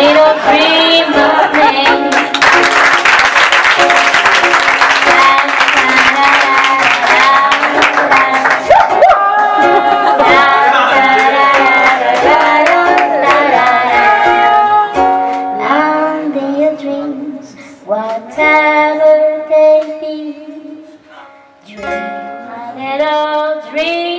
Little dream of me. never-ending dream, my little dream.